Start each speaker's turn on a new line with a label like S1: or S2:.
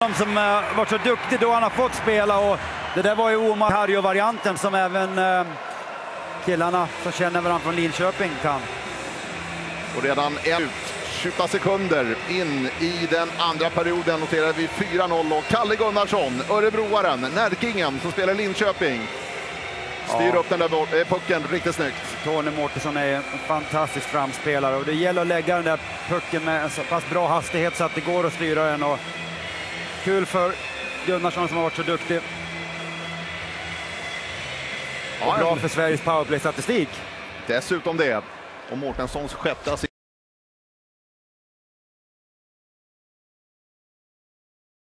S1: Som uh, varit så duktig då han har fått spela och det där var ju Omar Harjo-varianten som även uh, killarna som känner varandra från Linköping kan.
S2: Och redan en 20 sekunder in i den andra perioden noterar vi 4-0 och Kalle Gunnarsson, örebroaren, närkingen som spelar i Linköping, styr ja. upp den där pucken riktigt snyggt.
S1: Tony Mårtensson är en fantastisk framspelare och det gäller att lägga den där pucken med så pass bra hastighet så att det går att styra den. Och kul för Gunnarsson som har varit så duktig. Och bra för Sveriges powerplay-statistik.
S2: Dessutom det. Och Mårtenssons sjätte